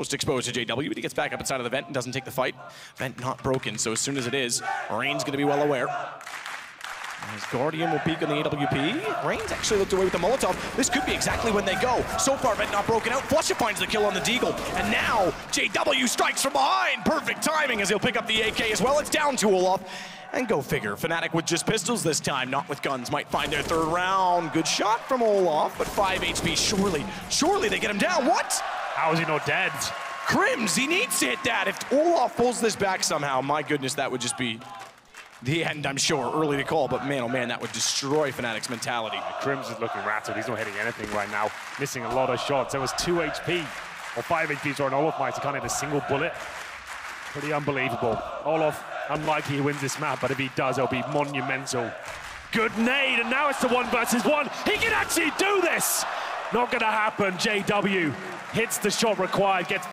Most exposed to JW, but he gets back up inside of the vent and doesn't take the fight. Vent not broken, so as soon as it is, Rain's going to be well aware. As Guardian will peek on the AWP. Rain's actually looked away with the Molotov. This could be exactly when they go. So far, Vent not broken out. Flusha finds the kill on the Deagle. And now, JW strikes from behind. Perfect timing as he'll pick up the AK as well. It's down to Olof. And go figure, Fnatic with just pistols this time, not with guns, might find their third round. Good shot from Olof, but 5 HP, surely, surely they get him down. What? How is he not dead? Krimz, he needs to hit that. If Olof pulls this back somehow, my goodness, that would just be the end, I'm sure. Early to call, but man, oh man, that would destroy Fnatic's mentality. Krimz is looking rattled. He's not hitting anything right now. Missing a lot of shots. There was 2 HP, or 5 HP for an olofmeister. He can't hit a single bullet. Pretty unbelievable. Olof, unlikely he wins this map, but if he does, it'll be monumental. Good nade, and now it's the one versus one. He can actually do this! Not gonna happen. JW hits the shot required, gets